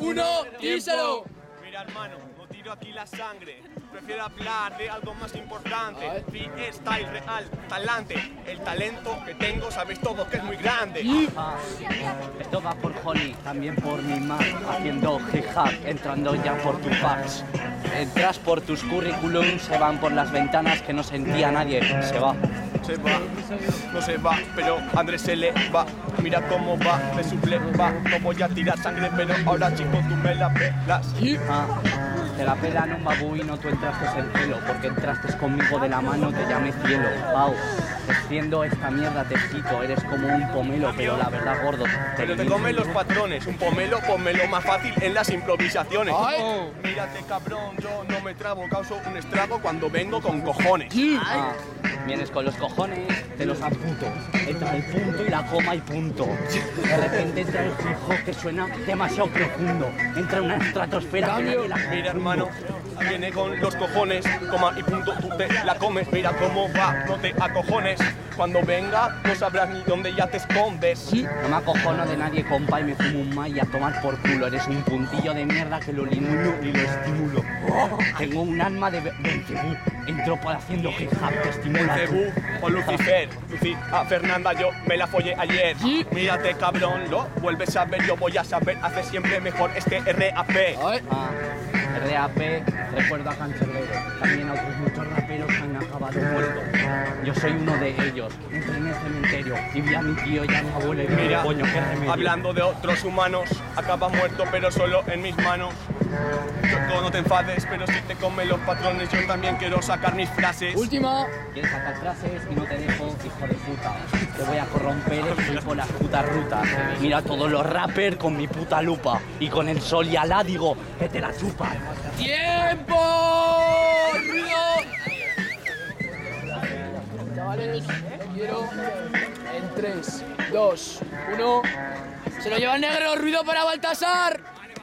uno, díselo. Mira, hermano, no tiro aquí la sangre. Prefiero hablar de algo más importante. Freestyle real, talante. El talento que tengo, sabéis todos que es muy grande. Esto va por Holly, también por mi Mac, haciendo hip-hop, entrando ya por tu fax. Entras por tus currículums, se van por las ventanas que no sentía nadie, se va. Se va, no se va, pero Andrés se le va. Mira cómo va, me suple va. No voy a tirar sangre, pero ahora chico tú me la pelas. Ah, te la pelan un babuino, tú entraste en cielo, porque entraste conmigo de la mano, te llamé cielo. Pau, haciendo esta mierda te cito, eres como un pomelo, pero la verdad gordo. Pero te comen los patrones, un pomelo, pomelo más fácil en las improvisaciones. Oh, mírate cabrón, yo no me trabo, causo un estrago cuando vengo con cojones. Ah, vienes con los cojones, te los apunto. Entra el punto y la coma y punto. De repente entra el fijo que suena demasiado profundo. Entra una estratosfera. Cambio. Que la Mira, hermano, viene con los cojones, coma y punto, tú te la comes. Mira cómo va, no te acojones. Cuando venga, no sabrás ni dónde ya te escondes. Sí, no me acojono de nadie, compa, y me fumo un may a tomar por culo. Eres un puntillo de mierda que lo limulo y lo estimulo. Oh. Tengo un alma de 20.000 Entró por haciendo hip hop que estimula. O Lucifer, Lucy, a ah, Fernanda yo me la follé ayer. Mírate cabrón, lo vuelves a ver, yo voy a saber, hace siempre mejor este RAP. RAP, recuerdo a ah, Cancerbero, también a otros muchos raperos han acabado muertos. Yo soy uno de ellos, entré en el cementerio y vi a mi tío y a mi abuelo y Mira, coño, qué remedio. Hablando de otros humanos, acabas muerto pero solo en mis manos. No te enfades, pero si te comen los patrones, yo también quiero sacar mis frases. Última. Quieres sacar frases y no te dejo, hijo de puta. Te voy a corromper y por las putas rutas. Mira a todos los rappers con mi puta lupa. Y con el sol y alá digo que te la chupan. ¡Tiempo! ¡Ruido! Chavales, quiero en 3, 2, 1. Se lo lleva el negro, ruido para Baltasar.